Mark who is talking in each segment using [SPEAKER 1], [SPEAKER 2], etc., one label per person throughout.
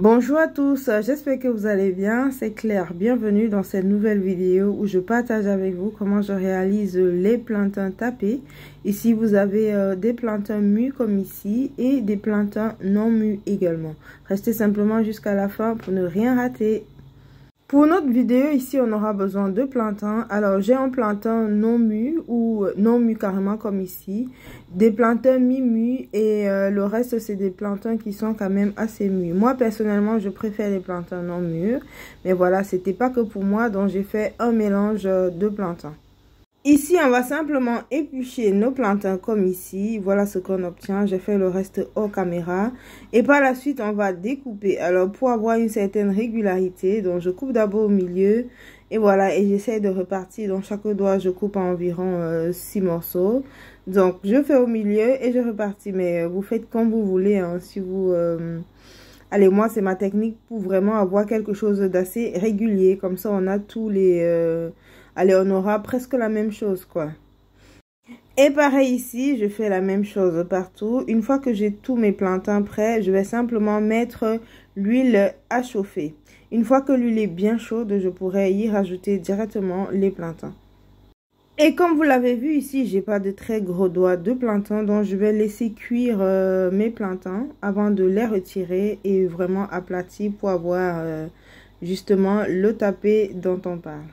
[SPEAKER 1] Bonjour à tous, j'espère que vous allez bien, c'est Claire, bienvenue dans cette nouvelle vidéo où je partage avec vous comment je réalise les plantains tapés. Ici vous avez euh, des plantains mus comme ici et des plantains non mus également. Restez simplement jusqu'à la fin pour ne rien rater. Pour notre vidéo, ici, on aura besoin de plantains. Alors, j'ai un plantain non mu ou non mu carrément comme ici. Des plantains mi-mu et euh, le reste, c'est des plantains qui sont quand même assez mus. Moi, personnellement, je préfère les plantains non mûrs. Mais voilà, c'était pas que pour moi, donc j'ai fait un mélange de plantains. Ici, on va simplement éplucher nos plantains comme ici. Voilà ce qu'on obtient. J'ai fait le reste hors caméra. Et par la suite, on va découper. Alors, pour avoir une certaine régularité, donc je coupe d'abord au milieu. Et voilà, et j'essaie de repartir. Donc, chaque doigt, je coupe environ 6 euh, morceaux. Donc, je fais au milieu et je repartis. Mais euh, vous faites comme vous voulez. Hein, si vous... Euh, allez, moi, c'est ma technique pour vraiment avoir quelque chose d'assez régulier. Comme ça, on a tous les on aura presque la même chose, quoi. Et pareil ici, je fais la même chose partout. Une fois que j'ai tous mes plantains prêts, je vais simplement mettre l'huile à chauffer. Une fois que l'huile est bien chaude, je pourrai y rajouter directement les plantains. Et comme vous l'avez vu ici, j'ai pas de très gros doigts de plantains, donc je vais laisser cuire euh, mes plantains avant de les retirer et vraiment aplatir pour avoir euh, justement le tapé dont on parle.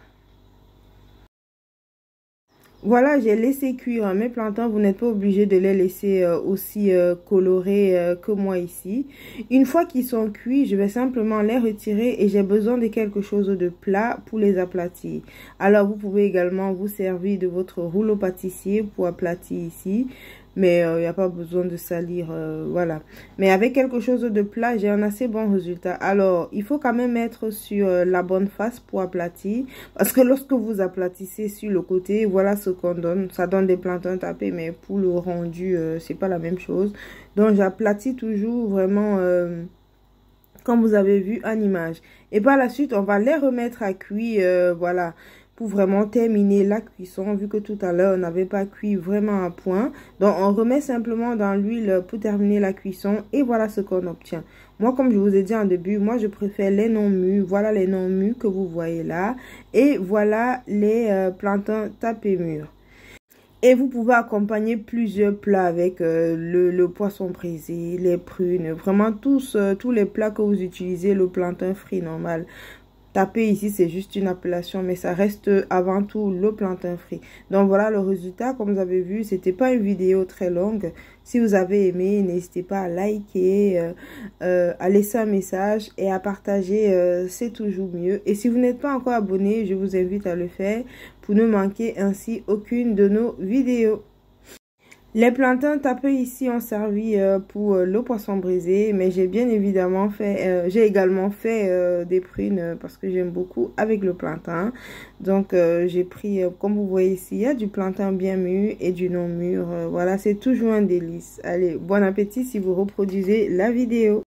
[SPEAKER 1] Voilà, j'ai laissé cuire mes plantains. Vous n'êtes pas obligé de les laisser euh, aussi euh, colorés euh, que moi ici. Une fois qu'ils sont cuits, je vais simplement les retirer et j'ai besoin de quelque chose de plat pour les aplatir. Alors, vous pouvez également vous servir de votre rouleau pâtissier pour aplatir ici mais il euh, n'y a pas besoin de salir, euh, voilà. Mais avec quelque chose de plat, j'ai un assez bon résultat. Alors, il faut quand même mettre sur euh, la bonne face pour aplatir, parce que lorsque vous aplatissez sur le côté, voilà ce qu'on donne. Ça donne des plantains tapés, mais pour le rendu, c'est pas la même chose. Donc, j'aplatis toujours vraiment comme vous avez vu en image. Et par la suite, on va les remettre à cuire, voilà pour vraiment terminer la cuisson vu que tout à l'heure on n'avait pas cuit vraiment à point. Donc on remet simplement dans l'huile pour terminer la cuisson et voilà ce qu'on obtient. Moi comme je vous ai dit en début moi je préfère les non mus. Voilà les non mus que vous voyez là. Et voilà les euh, plantains tapés mûrs. Et vous pouvez accompagner plusieurs plats avec euh, le, poisson brisé, les prunes, vraiment tous, euh, tous les plats que vous utilisez, le plantain frit normal. Taper ici, c'est juste une appellation, mais ça reste avant tout le plantain frit. Donc voilà le résultat. Comme vous avez vu, c'était pas une vidéo très longue. Si vous avez aimé, n'hésitez pas à liker, euh, euh, à laisser un message et à partager. Euh, c'est toujours mieux. Et si vous n'êtes pas encore abonné, je vous invite à le faire pour ne manquer ainsi aucune de nos vidéos. Les plantains tapés ici ont servi euh, pour euh, le poisson brisé, mais j'ai bien évidemment fait, euh, j'ai également fait des prunes parce que j'aime beaucoup avec le plantain. Donc j'ai pris, comme vous voyez ici, il y a du plantain bien mûr et du non mûr. voilà, c'est toujours un délice. Allez, bon appétit si vous reproduisez la vidéo.